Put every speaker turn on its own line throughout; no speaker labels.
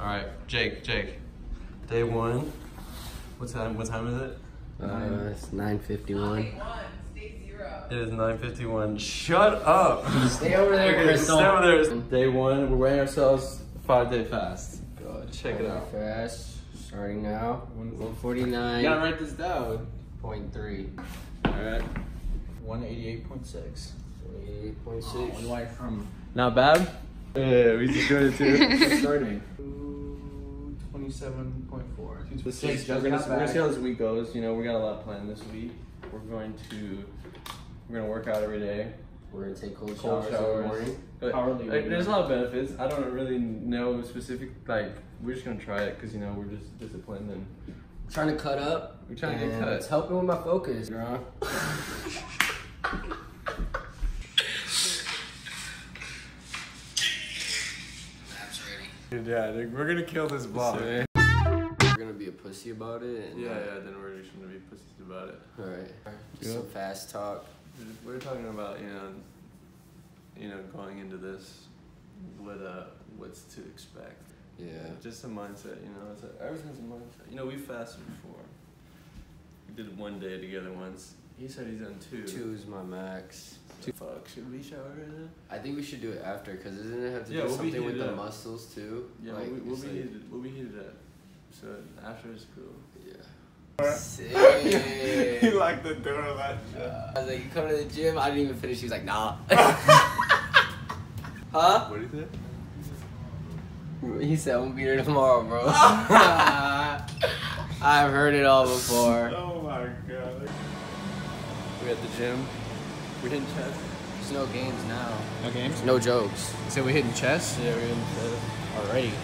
All right, Jake, Jake. Day one. What time? What time is it?
Uh, it's 9.51.
It is 9:51. Shut up.
Stay over there,
Okay,
Crystal.
stay over there. Day one. We're weighing ourselves five day fast.
God,
Check it out.
Fast. Starting now.
You
149.3.
gotta write this down. 0.3.
All right.
188.6.
88.6.
One life from
Not bad. Yeah, we just doing it too.
starting. 27.4.
The six. We're gonna, we're gonna see how this week goes. You know, we got a lot planned this week. We're going to we're gonna work out every day.
We're gonna take cold,
Cold
showers, in
showers.
the morning.
But, like, there's a lot of benefits. I don't really know specific. Like, we're just gonna try it because you know we're just disciplined and
trying to cut up.
We're trying to get cut.
It's helping with my focus, bro. That's ready.
Yeah, we're gonna kill this vlog.
We're gonna be a pussy about it. And,
Yeah, yeah. Then we're just gonna be pussies about it.
All right. Just
Yeah.
some fast talk.
We're talking about you know, you know, going into this, what uh, what's to expect.
Yeah.
Just a mindset, you know. It's a, everything's a mindset. You know, we fasted before. We did one day together once. He said he's done two.
Two is my max.
Two. Fuck. Should we shower right now?
I think we should do it after, cause doesn't it have to
Yeah,
do
we'll
something with the
up.
muscles too?
Yeah,
Like,
we'll, be- we'll be
like-
heated. We'll be heated up. So after is cool.
Yeah. Sick.
he locked the door of that.
I was like, you come to the gym? I didn't even finish. He was like, nah. huh?
What do you think?
He said, I'm gonna be there tomorrow, bro. I've heard it all before.
Oh my god. We're at the gym. We hitting chest.
There's no games now.
No games?
No jokes.
So we hitting chess?
Yeah, we're hitting chest.
Already.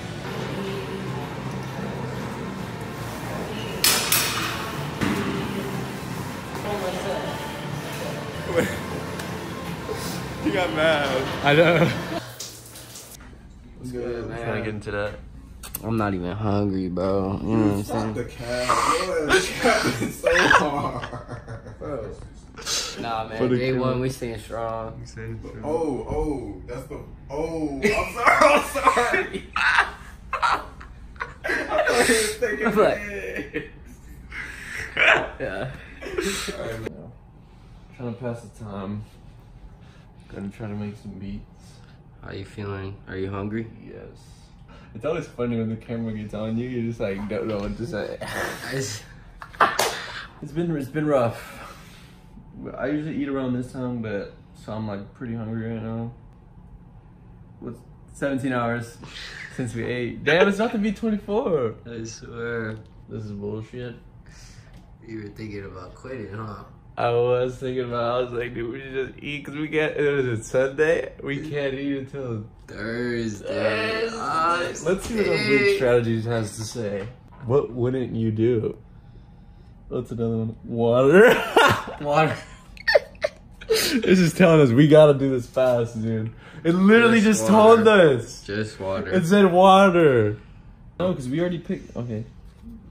You got mad.
I know.
What's good,
Trying to get into that.
I'm not even hungry, bro. You know what I'm
Stop
saying?
the cap. Yo, the cap is so hard.
Bro. Nah, man.
For the
Day
crew.
one, we staying strong.
Oh, oh, that's the. Oh, I'm sorry. I'm sorry. I was
like-
it.
Yeah.
Trying to pass the time. Gonna try to make some beats.
How you feeling? Are you hungry?
Yes. It's always funny when the camera gets on you. You just like don't know what to say.
Guys,
It's been it's been rough. I usually eat around this time, but so I'm like pretty hungry right now. What's 17 hours since we ate? Damn, it's not to be 24.
I swear.
This is bullshit.
You were thinking about quitting, huh?
I was thinking about. I was like, dude, we should just eat because we can't. It was Sunday. We can't eat until
Thursday. Ah,
Let's see what our big strategies has to say. What wouldn't you do? What's another one? Water.
Water.
This is telling us we gotta do this fast, dude. It literally
Just
just, told us.
Just water.
It said water. No, because we already picked. Okay.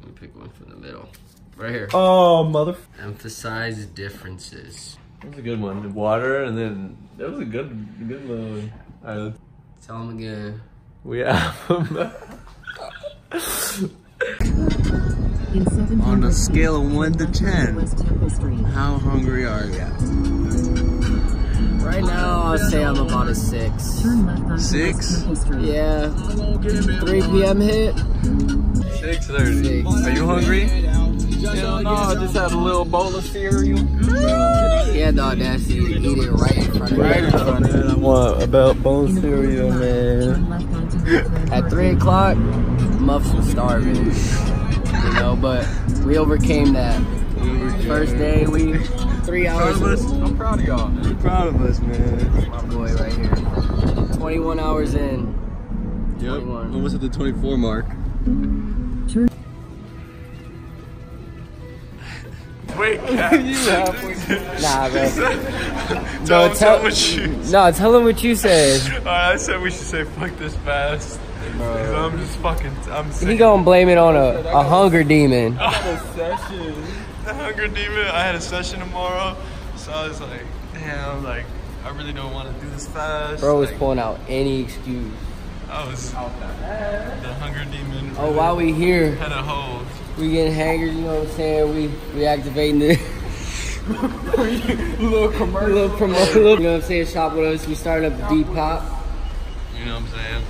Let me pick one from the middle. Right here.
Oh, mother.
Emphasize differences.
That was a good one. Water, and then that was a good, good little. All right,
Tell them again.
we have.
On
a scale of 1 to 10,
West Temple Street.
How hungry are you?
Right now, I'll say I'm about a six.
Turn left on
Six?
West Temple Street.
Yeah. 3 p.m. hit.
Six thirty. Are you hungry? Hell no, I just had a little bowl of cereal.
He had the audacity to eat it right in front of
Right
me.
in front of it. I want about bowl of cereal, man.
Turn left onto North
At 3 o'clock, Muffs was starving. You know, but we overcame that. First day, we three hours.
I'm proud of y'all. I'm proud of us, man.
My boy right here. 21 hours in.
Yep.
21.
Almost at the 24 mark.
Turn
Wait,
Nah, bro.
Tell
No,
him
tell,
what you.
no, tell him what you said.
Alright, I said we should say fuck this fast. 'Cause I'm just fucking. I'm sick.
He gonna blame it on a, a hunger demon.
I had a session. The hunger demon. I had a session tomorrow, so I was like, damn, like I really don't want to do this fast.
Bro was
like,
pulling out any excuse.
I was the hunger demon.
Oh, while we here,
Had a hold.
we getting haggard. You know what I'm saying? We we activating the
little commercial.
little promote. You know what I'm saying? Shop with us. We started up Depop.
You know what I'm saying?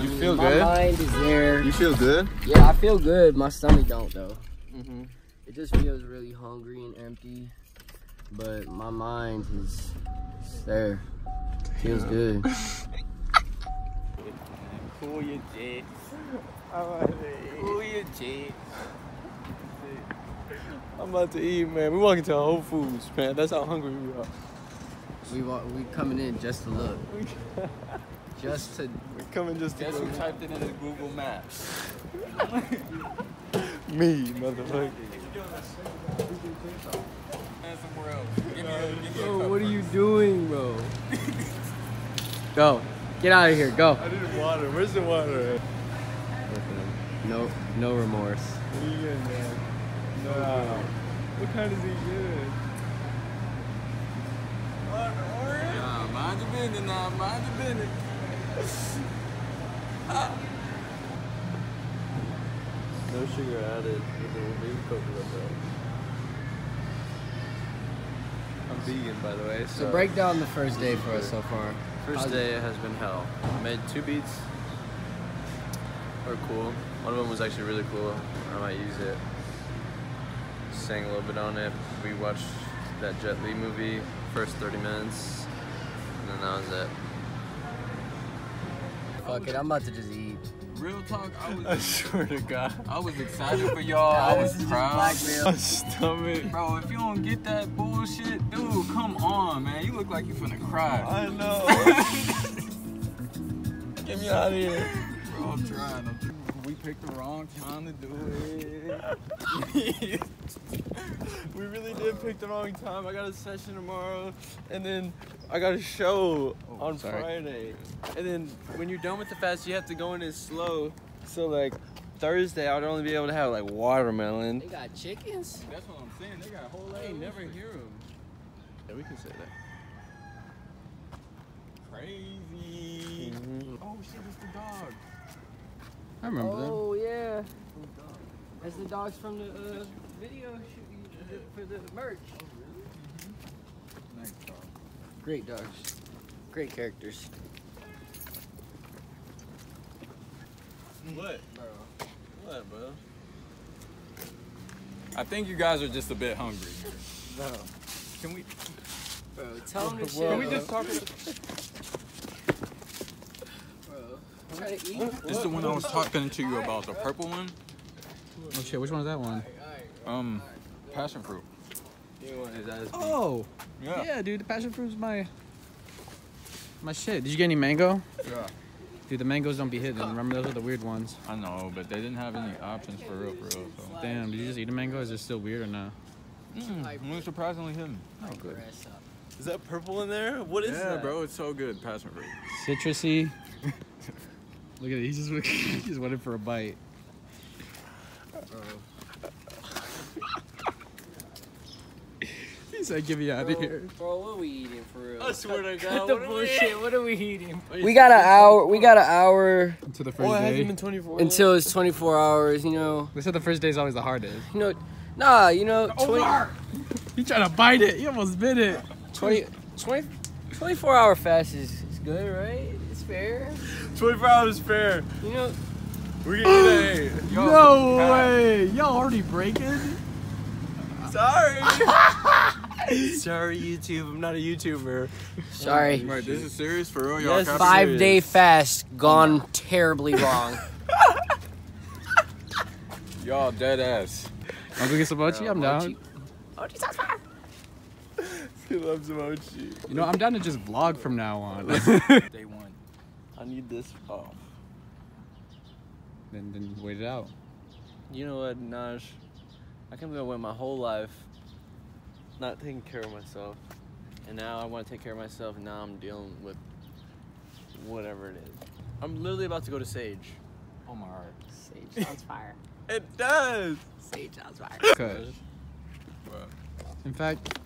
You feel
My
good?
My mind is there.
You feel good?
Yeah, I feel good. My stomach don't though.
Mm-hmm.
It just feels really hungry and empty. But my mind is is there. Feels good.
Cool your jet. Cool your jet. I'm about to eat, man. We walking to Whole Foods, man. That's how hungry we are.
We wa- we coming in just to look. Just to
We're coming just to
Guess
go.
who typed it into Google Maps?
Me, motherfucker.
And somewhere else. Give me a, give me a
Bro, what are you doing, bro? Go. Get out of here. Go.
I need water. Where's the water?
No no remorse.
What are you getting, man? No. What kind is he getting?
Mind your business now, mind your business.
No sugar added with the baby coconut milk. I'm vegan, by the way. So,
So break down the first day for us so far.
First day has been hell. Made two beats. Were cool. One of them was actually really cool. I might use it. Sang a little bit on it. We watched that Jet Li movie. First 30 minutes, and then that was it.
Fuck it, I'm about to just eat.
Real talk, I was,
I swear to God.
I was excited for y'all. I was proud.
blackmail.
stomach.
Bro, if you don't get that bullshit, dude, come on, man. You look like you're finna cry.
I know. Get me out of here.
Bro, I'm trying. I'm trying. We picked the wrong time to do it.
we really did pick the wrong time. I got a session tomorrow, and then I got a show oh, on Friday. And then when you're done with the fast, you have to go in it slow. So like Thursday, I would only be able to have like watermelon.
They got chickens?
That's what I'm saying. They got a whole
I ain't never hear them. Yeah, we can say that.
crazy. Mm-hmm. Oh shit, it's the dog.
I remember them.
Oh yeah. That's the dogs from the uh, video shoot for the merch.
Nice dog.
Great dogs. Great characters.
What, bro? What, bro?
I think you guys are just a bit hungry.
No.
Can we?
Bro, tell them to
Well. Can we just talk about
bro. Try to eat.
This is the one I was talking to you about, the purple one.
Oh shit, which one is that one?
Um, passion fruit.
You want his ass beat.
Oh,
Yeah.
yeah, dude, the passion fruit's my my shit. Did you get any mango?
Yeah.
Dude, the mangoes don't be hidden. Remember those are the weird ones.
I know, but they didn't have any options for real, for real. So.
Damn, did you just eat a mango? Is it still weird or no?
Mm, it was surprisingly hidden.
Oh, good.
Is that purple in there? What is
yeah,
that?
bro, it's so good. Passion fruit.
Citrusy. Look at it. He's just he just went in for a bite. he said, "Get me out of here."
Bro, what are we eating for real?
I swear to
Cut
God.
the
what are we
bullshit. What are we eating?
eating?
We got an hour. We got an hour
To the first
Oh, it
day.
hasn't been 24
until it's 24 hours. You know.
They said the first day is always the hardest.
You know. Nah. You know. 20,
He tried to bite it. He almost bit it.
20, 20 24 hour fast is, is good, right? It's fair.
24 hours fair.
You know.
We're gonna eat it.
No uh, way! Y'all already breaking?
Sorry. Sorry, YouTube. I'm not a YouTuber.
Sorry.
Right, this is serious for real, y'all.
Yes, five-
Five day fast gone terribly wrong.
Y'all dead ass.
I'll go get some mochi. I'm down.
He loves emoji.
You know, I'm down to just vlog from now on.
Day one.
I need this off.
then, then wait it out.
You know what, Naj? I can't believe I my whole life not taking care of myself. And now I want to take care of myself, and now I'm dealing with whatever it is. I'm literally about to go to Sage.
Oh my heart.
Sage sounds fire.
It does!
Sage sounds fire.
Cause, in fact,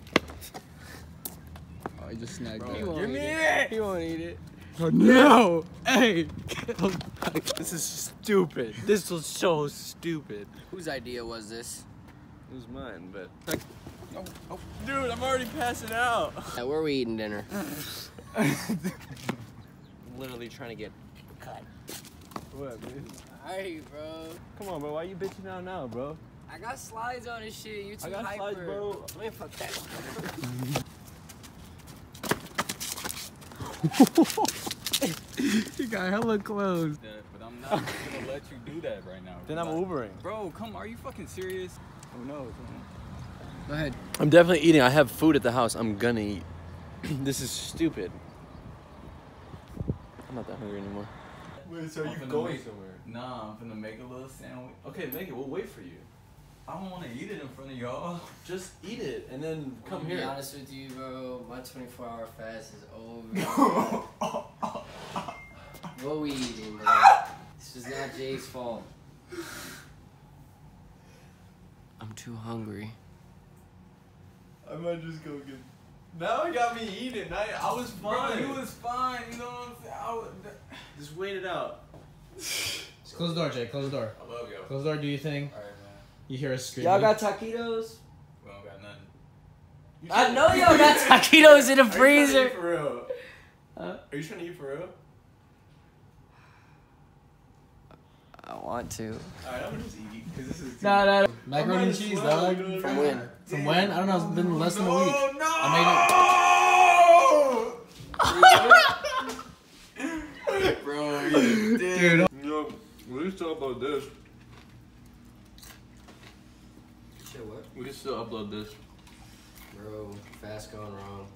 oh, I just snagged
He
that.
won't
Give me
it.
it! He won't eat it.
Oh, no! Hey! this is stupid. This was so stupid.
Whose idea was this?
It was mine, but oh, oh.
Dude, I'm already passing out.
Yeah, where are we eating dinner?
literally trying to get cut.
What, man?
Alright, bro.
Come on, bro. Why are you bitching out now, bro?
I got slides on this shit. You too
I got
hyper.
slides, bro.
Man, fuck that.
You got hella close.
That, but I'm not gonna let you do that right now.
Then I'm
Like,
Ubering.
Bro, come, are you fucking serious? Who knows?
Go ahead.
I'm definitely eating. I have food at the house. I'm gonna eat. this is stupid. I'm not that hungry anymore. Wait, so
I'm finna make-
somewhere?
Nah, I'm gonna make a little sandwich.
Okay, make it. We'll wait for you.
I don't wanna eat it in front of y'all.
Just eat it and then come
to be
here.
honest with you, bro, my 24 hour fast is over. what we eating, bro? This is not Jay's fault. I'm too hungry.
I might just go get. Now it got me eating. I I was fine.
Bro,
fine.
you was fine, you know what I'm saying? I, was,
just wait it out.
Just close the door, Jay. Close the door.
I love y'all.
Close the door, do your thing.
Alright, man.
You hear us scream.
Y'all got taquitos?
We don't got nothing.
I know y'all got taquitos in the
Are you trying to
freezer.
eat for real?
Huh?
Are you trying to eat for real?
I want to.
Alright, I'm gonna just eat because this is.
No, no, no.
Macaroni and cheese, dog.
From when?
From when? I don't know. It's been less than a week.
Oh no!
Bro, you
Dude,
Yo, we just talk about this.
Shit, what?
We can still upload this.
Bro, fast gone wrong.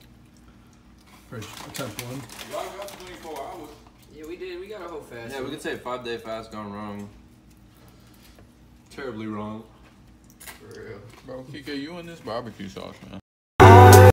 First attempt one.
Y'all got 24 hours.
Yeah, we did. We got a whole fast.
Yeah, we could say five day fast gone wrong. Terribly wrong.
For real.
Bro, Kika, you and this barbecue sauce, man.